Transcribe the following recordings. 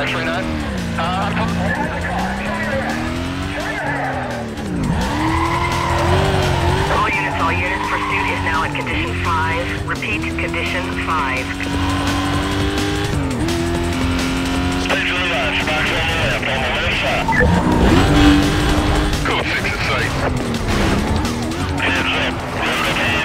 I'm um, All units, all units, pursuit is now condition 5. Repeat, condition 5. The left, the left, on the left side. Code 6 at sight. Hands up.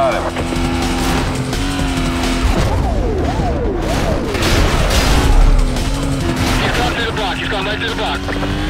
Got it. He's gone right the block. He's gone right to the block.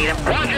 need him.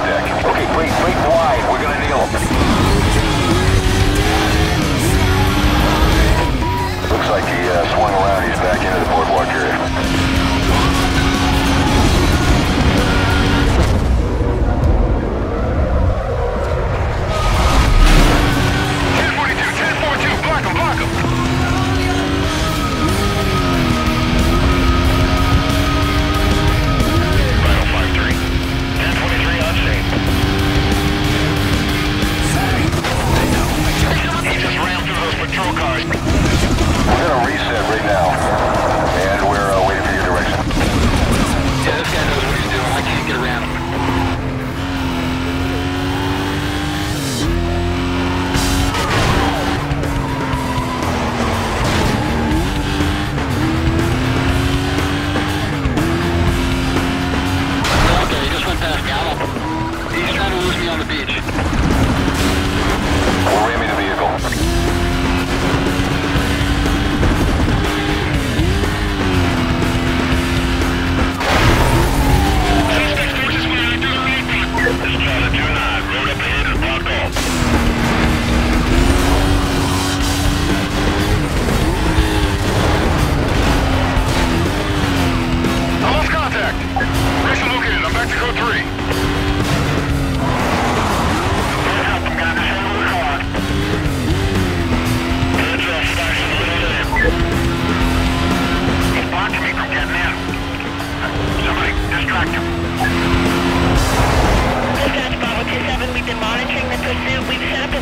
Check. Okay, wait, wait wide. We're gonna kneel him. Looks like he uh, swung around. He's back into the boardwalk area. Patrol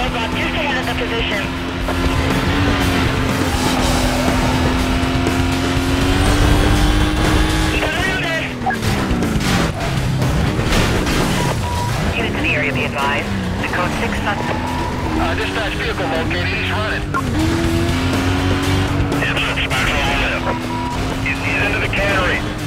Up just ahead of the position. Area be advised. The code 6 suspect. Uh, dispatch vehicle located. He's running. He's into the cannery.